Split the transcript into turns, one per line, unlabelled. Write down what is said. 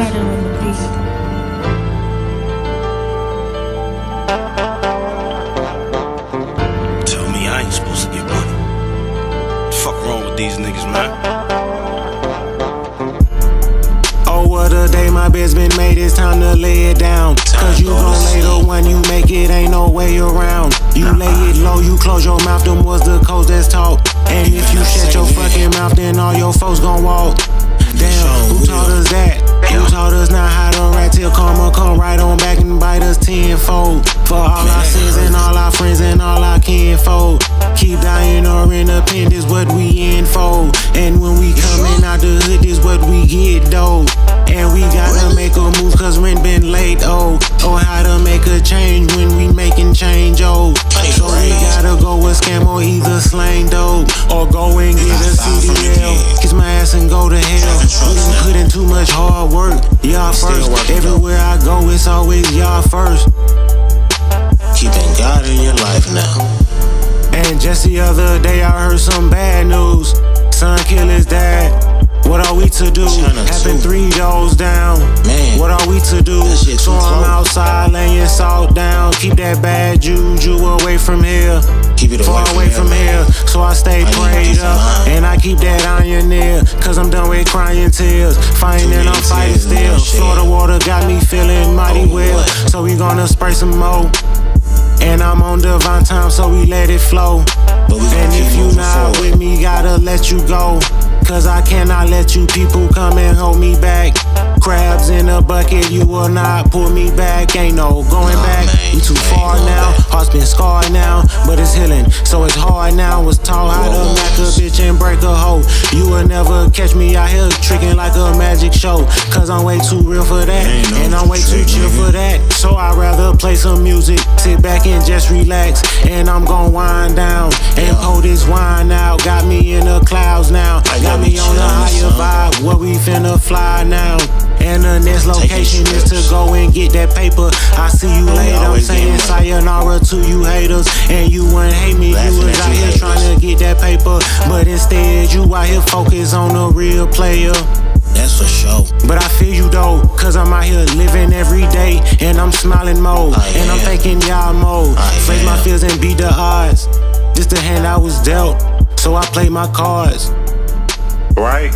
Carter on the beat.
Tell me I ain't supposed to get money. The fuck wrong with these niggas, man?
Oh, what a day my bed's been made, it's time to lay it down. Cause you gon' lay the one you make it, ain't no way around. You lay it low, you close your mouth, them was the codes that's talk. And if you shut your fucking mouth, then all your folks gon' walk. Damn, who taught us that? Who taught us not how to rat till karma come right on back and bite us tenfold? For all our sins and all our friends and all our kinfolk. Keep dying or independence, what we in for. And when we coming out the hood, this what we get though. And we gotta make a move cause rent been late, oh. Or how to make a change when we making change, oh. Slang dope. Or go and get a CDL. Kiss my ass and go to hell. We done put in too much hard work. Y'all first. Everywhere I go, it's always y'all first.
Keeping God in your life now.
And just the other day I heard some bad news. Son kill his dad. What are we to do?
China
Happen
too.
three doors down.
Man.
What are we to do? Keep that bad juju away from here.
Keep it
Far away from here. So I stay
I
prayed up. And I keep that iron near. Cause I'm done with crying tears. Fighting and I'm fighting still. Florida water got me feeling mighty
Oh,
well.
what?
So we gonna spray some more. And I'm on divine time, so we let it flow.
But we gon'
And if you not
forward.
with me, gotta let you go. Cause I cannot let you people come and hold me back. Crabs in a bucket, you will not pull me back. Ain't no going
Nah,
back.
man, back.
Heart's been scarred now, but it's healing. So it's hard now. Was taught how to knock a bitch and break a hoe. You will never catch me out here tricking like a magic show. Cause I'm way too real for that.
No
and I'm way too chill
nigga.
for that. So I'd rather play some music, sit back and just relax. And I'm gon' wind down and
Yeah.
pour this wine out. Got me in the clouds now. Where we finna fly now. And the next location is to go and get that paper. I see you later. I'm
always
saying sayonara to you haters. And you wouldn't hate me. You was out here trying to get that paper. But instead, you out here focus on the real player.
That's for sure.
But I feel you though, cause I'm out here living every day and I'm smiling mode.
I
and I'm thinking y'all mode.
I
Face my
am.
fears and beat the odds. This the hand I was dealt, so I play my cards.
Right?